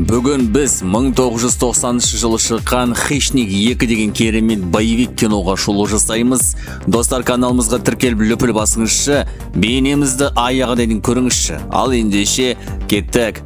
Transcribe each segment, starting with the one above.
Бүгін біз 1990 жылы шыққан Хищник 2 деген керемет боевик киноға шолу жасаймыз. Достар каналымызға тіркеліп лүпіл басыңызшы, бейнемізді аяға дейін көріңізші. Ал ендеше кеттік.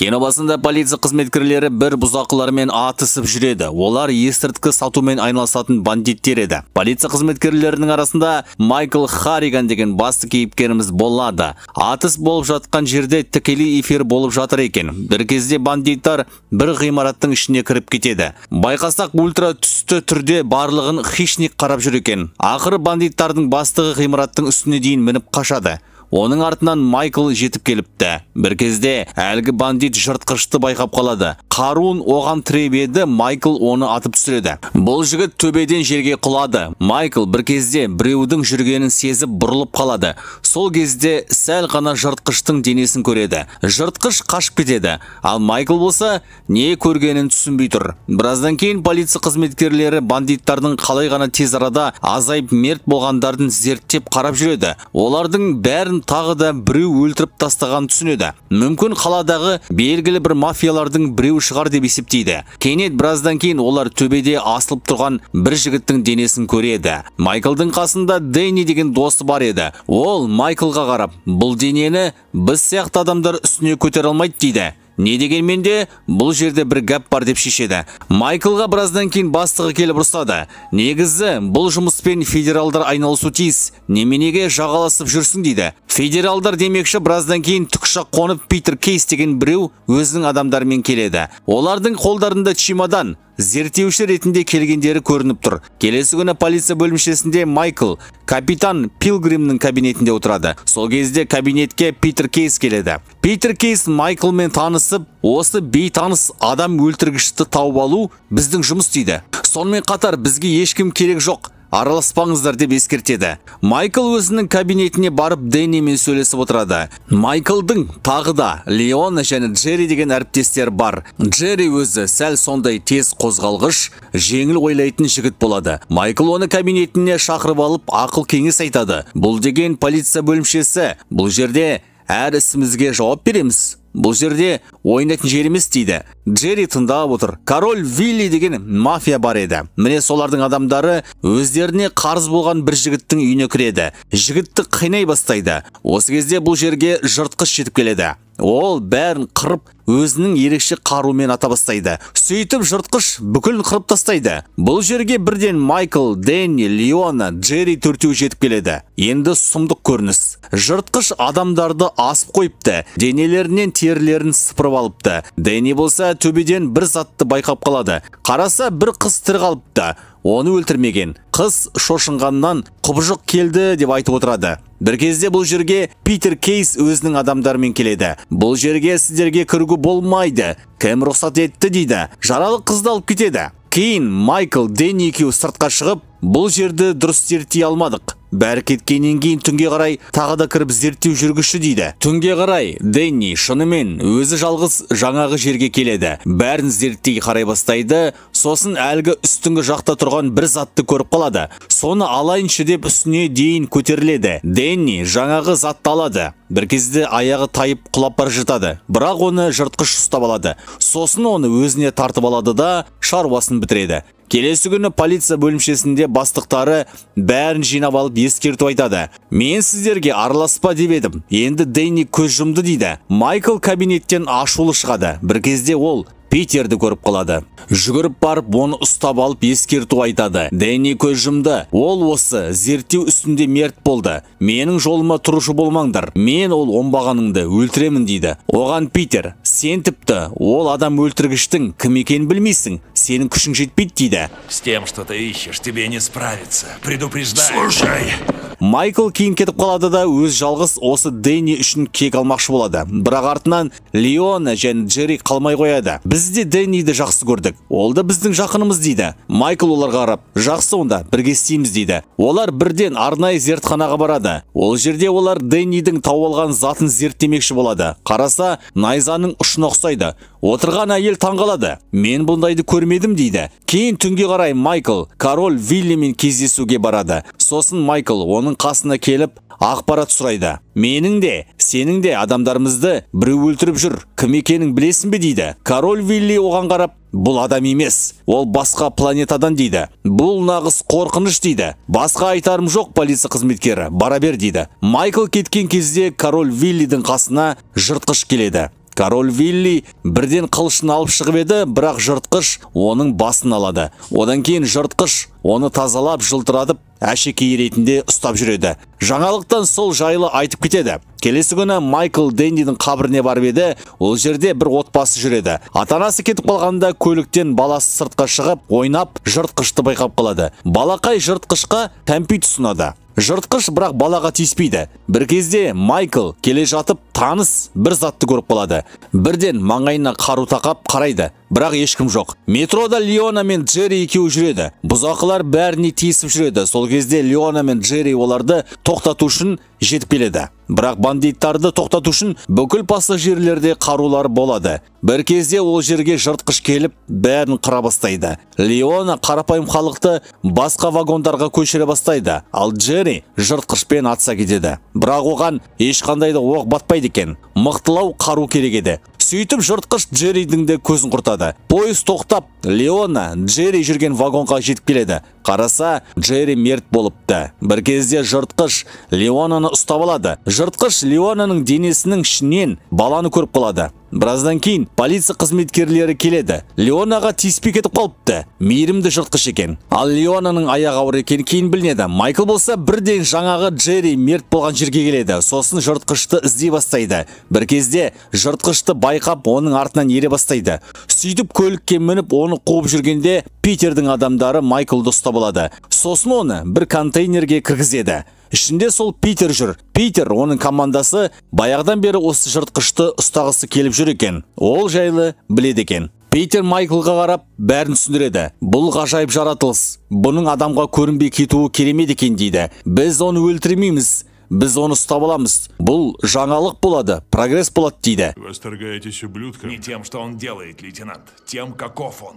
Кино басында полиция қызметкерлері бір бұзақылармен атысып жүреді. Олар естірткі сатумен айналысатын бандиттер еді. Полиция қызметкерлерінің арасында Майкл Харриган деген басты кейіпкеріміз болады. Атыс болып жатқан жерде тікелей эфир болып жатыр екен. Бір кезде бандиттар бір ғимараттың ішіне кіріп кетеді. Байқасақ ультра түсті түрде барлығын хищник қарап жүр екен. Ақыры бандиттардың бастығы ғимараттың үстіне дейін мініп қашады оның артынан майкл жетіп келіпті. Бір кезде әлгі бандит жыртқышты байқап қалады. Қаруын оған тіреп еді майкл оны атып түсіреді. Бұл жігіт төбеден жерге құлады. Майкл бір кезде біреудің жүргенін сезіп бұрылып қалады. Сол кезде сәл ғана жыртқыштың денесін көреді. Жыртқыш қашып кетеді. Ал майкл болса не көргенін түсінбей тұр. Біраздан кейін полиция қызметкерлері бандиттардың қалай ғана тез арада азайып мерт болғандарын зерттеп қарап жүреді. Олардың бәрін тағы да біреу өлтіріп тастаған түсінеді. Мүмкін қаладағы белгілі бір мафиялардың біреу шығар деп есептейді. Кенет біраздан кейін олар төбеде асылып тұрған бір жігіттің денесін көреді. Майклдың қасында дэнни деген досы бар еді. Ол майклға қарап бұл денені біз сияқты адамдар үстіне көтере алмайды дейді. Не дегенмен де бұл жерде бір гәп бар деп шешеді. Майклға біраздан кейін бастығы келіп ұрсады негізі бұл жұмыспен федералдар айналысу тиіс. Неменеге жағаласып жүрсің дейді. Федералдар демекші біраздан кейін тікұшақ қонып питер кейс деген біреу өзінің адамдарымен келеді. Олардың қолдарында чемодан зерттеуші ретінде келгендері көрініп тұр. Келесі күні полиция бөлімшесінде майкл капитан пилгримнің кабинетінде отырады. Сол кезде кабинетке питер кейс келеді. Питер кейс майклмен танысып осы бейтаныс адам өлтіргішті тауып алу біздің жұмыс дейді. Сонымен қатар бізге ешкім керек жоқ. Араласпаңыздар деп ескертеді. Майкл өзінің кабинетіне барып дэннимен сөйлесіп отырады. Майклдың тағы да леона және джерри деген әріптестер бар. Джерри өзі сәл сондай тез қозғалғыш жеңіл ойлайтын жігіт болады. Майкл оны кабинетіне шақырып алып ақыл кеңес айтады. Бұл деген полиция бөлімшесі. Бұл жерде әр ісімізге жауап береміз бұл жерде ойнайтын жер емес дейді. Джерри тыңдап отыр. Король вилли деген мафия бар еді. Міне солардың адамдары өздеріне қарыз болған бір жігіттің үйіне кіреді. Жігітті қинай бастайды. Осы кезде бұл жерге жыртқыш жетіп келеді. Ол бәрін қырып өзінің ерекше қаруымен ата бастайды. Сөйтіп жыртқыш бүкіл қырып тастайды. Бұл жерге бірден майкл дэнни леона джерри төртеу жетіп келеді. Енді сұмдық көрініс. Жыртқыш адамдарды асып қойыпты. Денелерінен терілерін сыпырып алыпты. Дэнни болса төбеден бір затты байқап қалады. Қараса бір қыз тірі қалыпты. Оны өлтірмеген қыз шошынғаннан құбыжық келді деп айтып отырады. Бір кезде бұл жерге питер кейс өзінің адамдарымен келеді. Бұл жерге сіздерге кіруге болмайды. Кім рұқсат етті дейді. Жаралы қызды алып кетеді. Кейін майкл дэнни екеуі сыртқа шығып бұл жерді дұрыс зерттей алмадық. Бәрі кеткеннен кейін түнге қарай тағы да кіріп зерттеу жүргізші дейді. Түнге қарай дэнни шынымен өзі жалғыз жаңағы жерге келеді. Бәрін зерттей қарай бастайды. Сосын әлгі үстіңгі жақта тұрған бір затты көріп қалады. Соны алайыншы деп үстіне дейін көтеріледі. Дэнни жаңағы затты алады. Бір кезде аяғы тайып құлап бара жатады. Бірақ оны жыртқыш ұстап алады. Сосын оны өзіне тартып алады да шаруасын бітіреді. Келесі күні полиция бөлімшесінде бастықтары бәрін жинап алып ескерту айтады. Мен сіздерге араласпа деп едім. Енді дэнни көз жұмды дейді. Майкл кабинеттен ашулы шығады. Бір кезде ол питерді көріп қалады. Жүгіріп барып оны ұстап алып ескерту айтады. Дэнни көз жұмды. Ол осы зерттеу үстінде мерт болды. Менің жолыма тұрушы болмаңдар. Мен ол оңбағаныңды өлтіремін дейді. Оған питер сен тіпті ол адам өлтіргіштің кім екенін білмейсің. Сенің күшің жетпейді дейді. С тем, что ты ищешь, тебе не справиться. Предупреждаю. Слушай, майкл кейін кетіп қалады да өз жалғыз осы дэнни үшін кек алмақшы болады. Бірақ артынан леона және джерри қалмай қояды. Біз де дэнниді жақсы көрдік. Ол да біздің жақынымыз дейді. Майкл оларға қарап жақсы онда бірге істейміз дейді. Олар бірден арнайы зертханаға барады. Ол жерде олар дэннидің тауып алған затын зерттемекші болады. Қараса найзаның ұшына ұқсайды. Отырған әйел таңғалады. Мен бұндайды көрмедім дейді. Кейін түнге қарай майкл король виллимен кездесуге барады. Сосын майкл оның қасына келіп ақпарат сұрайды. Менің де сенің де адамдарымызды біреу өлтіріп жүр. Кім екенін білесің бе? дейді. Король вилли оған қарап бұл адам емес. Ол басқа планетадан дейді. Бұл нағыз қорқыныш дейді. Басқа айтарым жоқ полиция қызметкері. Бара бер дейді. Майкл кеткен кезде король виллидің қасына жыртқыш келеді. Король вилли бірден қылышын алып шығып еді бірақ жыртқыш оның басын алады. Одан кейін жыртқыш оны тазалап жылтыратып әшекей ретінде ұстап жүреді жаңалықтан сол жайлы айтып кетеді. Келесі күні майкл дэннидің қабіріне барып еді ол жерде бір отбасы жүреді ата анасы кетіп қалғанда көліктен баласы сыртқа шығып ойнап жыртқышты байқап қалады. Балақай жыртқышқа кәмпит ұсынады жыртқыш бірақ балаға тиіспейді. Бір кезде майкл келе жатып таныс бір затты көріп қалады. Бірден маңайына қару тақап қарайды. Бірақ ешкім жоқ. Метрода леона мен джерри екеуі жүреді. Бұзақылар бәріне тиісіп жүреді. Сол кезде леона мен джерри оларды тоқтату үшін жетіп келеді. Бірақ бандиттарды тоқтату үшін бүкіл пассажирлерде қарулар болады. Бір кезде ол жерге жыртқыш келіп бәрін қыра бастайды. Леона қарапайым халықты басқа вагондарға көшіре бастайды. Ал джерри жыртқышпен атса кетеді. Бірақ оған ешқандай да оқ батпайды екен. Мықтылау қару керек еді. Сөйтіп жыртқыш джерридің де көзін құртады. Пойыз тоқтап леона джерри жүрген вагонға жетіп келеді. Қараса джерри мерт болыпты. бір кезде жыртқыш леонаны ұстап алады. Жыртқыш леонаның денесінің ішінен баланы көріп қалады. Біраздан кейін полиция қызметкерлері келеді. Леонаға тиіспей кетіп қалыпты. Мейірімді жыртқыш екен. Ал леонаның аяғы ауыр екені кейін білінеді. Майкл болса бірден жаңағы джерри мерт болған жерге келеді. Сосын жыртқышты іздей бастайды. Бір кезде жыртқышты байқап оның артынан ере бастайды. Сөйтіп көлікке мініп оны қуып жүргенде питердің адамдары майклды ұстап алады сосын оны бір контейнерге кіргізеді. Ішінде сол питер жүр. Питер оның командасы баяғыдан бері осы жыртқышты ұстағысы келіп жүр екен. Ол жайлы біледі екен. Питер майклға қарап бәрін түсіндіреді. Бұл ғажайып жаратылыс. Бұның адамға көрінбей кетуі керемет екен? дейді. Біз оны өлтірмейміз. Біз оны ұстап аламыз. Бұл жаңалық болады. Прогресс болады дейді. Восторгаетесь ублюдком? Не тем, что он делает, лейтенант. Тем, каков он.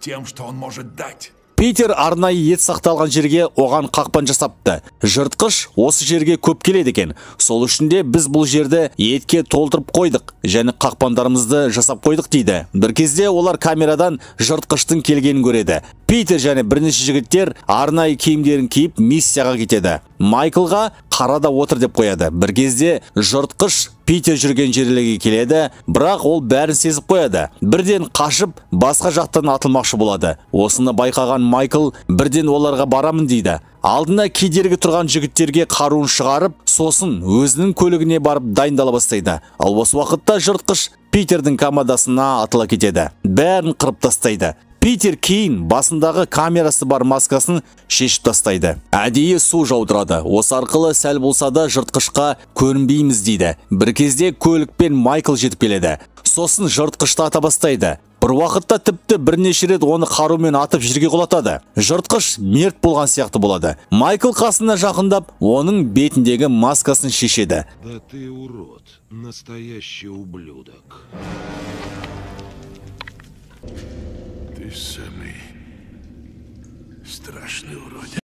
Тем, что он может дать. Питер арнайы ет сақталған жерге оған қақпан жасапты. Жыртқыш осы жерге көп келеді екен. Сол үшін де біз бұл жерді етке толтырып қойдық және қақпандарымызды жасап қойдық дейді. Бір кезде олар камерадан жыртқыштың келгенін көреді. Питер және бірнеше жігіттер арнайы киімдерін киіп миссияға кетеді. Майклға қарада отыр деп қояды. Бір кезде жыртқыш питер жүрген жерлерге келеді бірақ ол бәрін сезіп қояды. Бірден қашып басқа жақтан атылмақшы болады. Осыны байқаған майкл бірден оларға барамын дейді. Алдына кедергі тұрған жігіттерге қаруын шығарып сосын өзінің көлігіне барып дайындала бастайды. Ал осы уақытта жыртқыш питердің командасына атыла кетеді. Бәрін қырып тастайды. Питер кейін басындағы камерасы бар маскасын шешіп тастайды. Әдейі су жаудырады. Осы арқылы сәл болса да жыртқышқа көрінбейміз дейді. Бір кезде көлікпен майкл жетіп келеді. Сосын жыртқышты ата бастайды. Бір уақытта тіпті бірнеше рет оны қарумен атып жерге құлатады. Жыртқыш мерт болған сияқты болады. Майкл қасына жақындап оның бетіндегі маскасын шешеді. Да ты урод, настоящий ублюдок.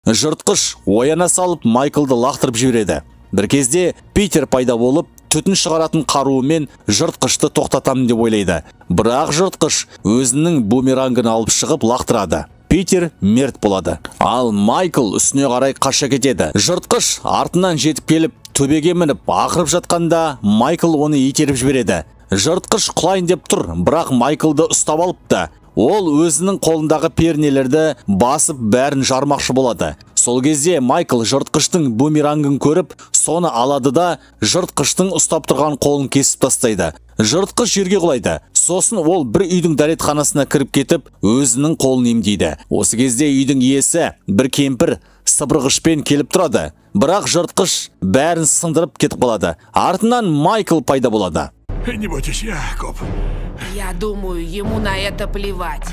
Жыртқыш ояна салып майклды лақтырып жібереді. Бір кезде питер пайда болып түтін шығаратын қаруымен жыртқышты тоқтатамын деп ойлайды. Бірақ жыртқыш өзінің бумерангын алып шығып лақтырады. Питер мерт болады. Ал майкл үстіне қарай қаша кетеді. Жыртқыш артынан жетіп келіп төбеге мініп ақырып жатқанда майкл оны итеріп жібереді. Жыртқыш құлайын деп тұр бірақ майклды ұстап алыпты. Ол өзінің қолындағы пернелерді басып бәрін жармақшы болады. Сол кезде майкл жыртқыштың бумерангын көріп соны алады да жыртқыштың ұстап тұрған қолын кесіп тастайды. Жыртқыш жерге құлайды. Сосын ол бір үйдің дәретханасына кіріп кетіп өзінің қолын емдейді. Осы кезде үйдің иесі бір кемпір сыбырғышпен келіп тұрады. Бірақ жыртқыш бәрін сындырып кетіп қалады. Артынан майкл пайда болады. Не бойтесь, я коп. Я думаю, ему на это плевать.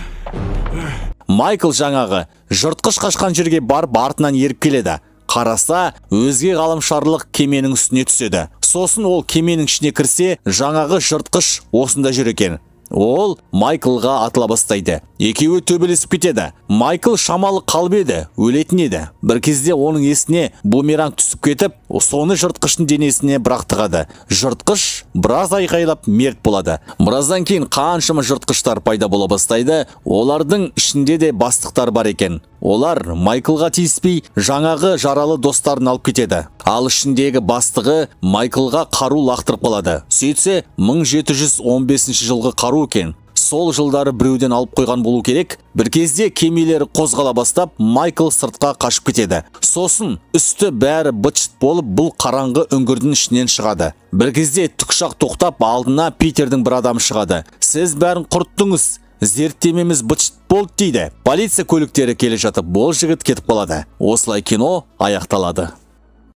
майкл жаңағы жыртқыш қашқан жерге барып артынан еріп келеді қараса өзге ғаламшарлық кеменің үстіне түседі сосын ол кеменің ішіне кірсе жаңағы жыртқыш осында жүр екен ол майклға атыла бастайды. Екеуі төбелесіп кетеді. Майкл шамалы қалып еді өлетін еді. Бір кезде оның есіне бумеранг түсіп кетіп соны жыртқыштың денесіне бірақ тығады. Жыртқыш біраз айқайлап мерт болады. Біраздан кейін қаншама жыртқыштар пайда бола бастайды. Олардың ішінде де бастықтар бар екен. Олар майклға тиіспей жаңағы жаралы достарын алып кетеді. Ал ішіндегі бастығы майклға қару лақтырып қалады. Сөйтсе 1715 жылғы қару екен. Сол жылдары біреуден алып қойған болу керек. Бір кезде кемелері қозғала бастап майкл сыртқа қашып кетеді. Сосын үсті бәрі быт болып бұл қараңғы үңгірдің ішінен шығады. Бір кезде тікұшақ тоқтап алдына питердің бір адамы шығады. Сіз бәрін құрттыңыз. Зерттемеміз быт болды дейді. Полиция көліктері келе жатып бұл жігіт кетіп қалады. Осылай кино аяқталады.